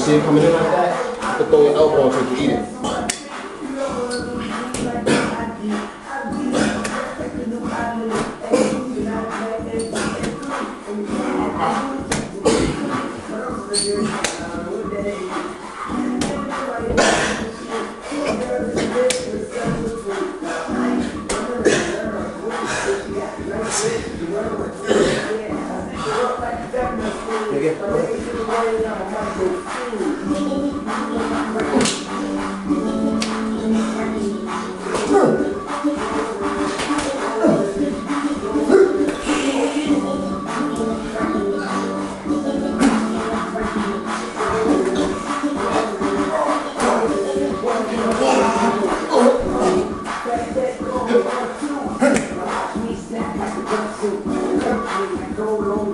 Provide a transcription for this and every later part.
see it coming in like that? Can throw your elbow until you eat it.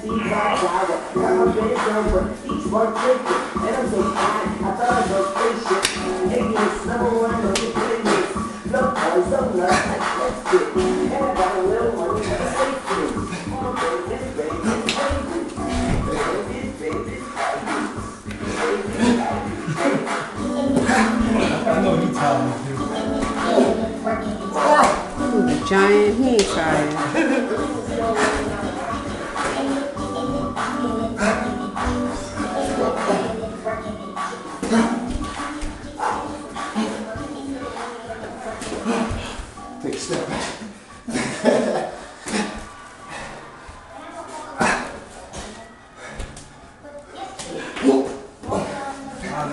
Joke, son. Yeah, feels, man. I'm so fine, I thought I'd go spaceship. Ignis, number one, I'm a big ignis. No boys, no love, know you tired. Giant, he ain't tired.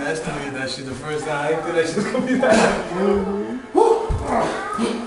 Underestimated that shit the first time. I didn't think that shit was gonna be that. Mm-hmm.